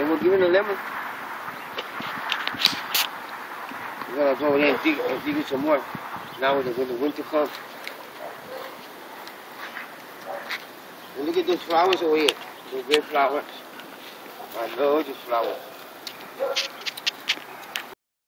Then we'll give it a lemon. We're gonna go in and dig, and dig some more. Now when the, when the winter comes. And look at those flowers over here. The red flowers. I love these flowers.